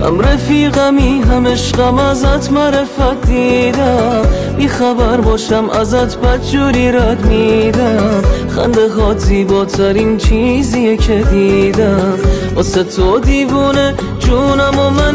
هم رفیقمی هم عشقم ازت معرفت دیدم. بیخبر باشم ازت بدجوری رد میدم. خنده هات زیباترین چیزیه که دیدم. واسه تو دیوونه جونم و من